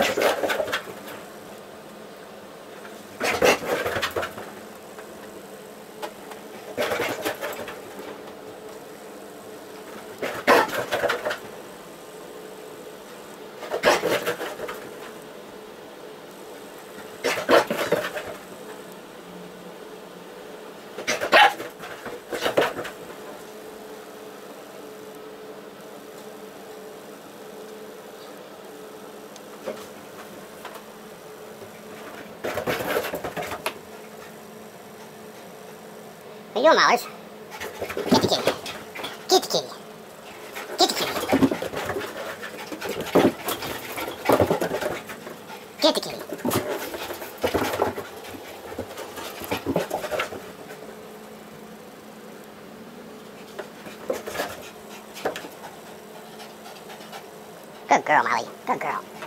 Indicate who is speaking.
Speaker 1: you Your mouth. Kitty kitty. Kitty kitty. Kitty kitty. Kitty kitty. Good girl, Molly. Good girl.